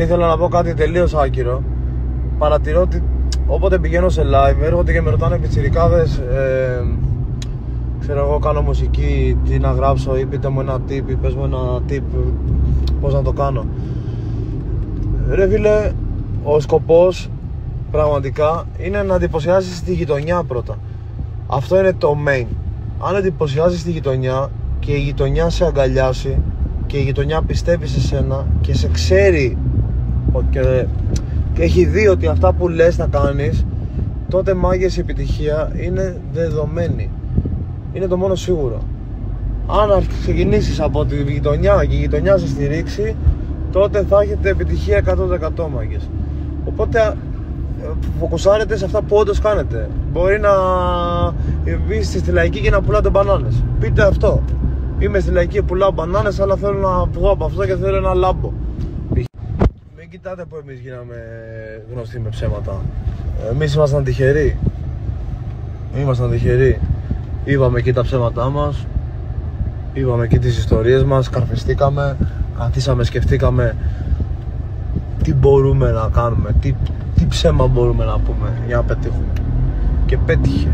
ήθελα να πω κάτι τελείως άκυρο. Παρατηρώ ότι όποτε πηγαίνω σε live έρχονται και με ρωτάνε πιτσιρικάδες ε, ξέρω εγώ κάνω μουσική, τι να γράψω ή πείτε μου ένα tip ή πες μου ένα tip πώς να το κάνω. Ρε φίλε, ο σκοπός πραγματικά είναι να εντυπωσιάσεις τη γειτονιά πρώτα. Αυτό είναι το main. Αν εντυπωσιάσεις τη γειτονιά και η γειτονιά σε αγκαλιάσει και η γειτονιά πιστεύει σε σένα και σε ξέρει και, και έχει δει ότι αυτά που λες να κάνεις τότε μάγες η επιτυχία είναι δεδομένη είναι το μόνο σίγουρο αν ξεκινήσεις από τη γειτονιά και η γειτονιά σε στηρίξει τότε θα έχετε επιτυχία 100% μάγες οπότε φοκουσάρετε σε αυτά που όντως κάνετε. Μπορεί να μπεις στη λαϊκή και να πουλάτε μπανάνες. Πείτε αυτό. Είμαι στη λαϊκή και πουλάω μπανάνες, αλλά θέλω να βγω από αυτό και θέλω ένα λάμπο. Μην κοιτάτε που εμείς γίναμε γνωστοί με ψέματα. Εμείς ήμασταν τυχεροί. Ήμασταν τυχεροί. Είπαμε εκεί τα ψέματά μας. Είπαμε εκεί τις ιστορίες μας. Καρφιστήκαμε. Καθίσαμε, σκεφτήκαμε τι μπορούμε να κάνουμε, τι, τι ψέμα μπορούμε να πούμε για να πετύχουμε. Και πέτυχε.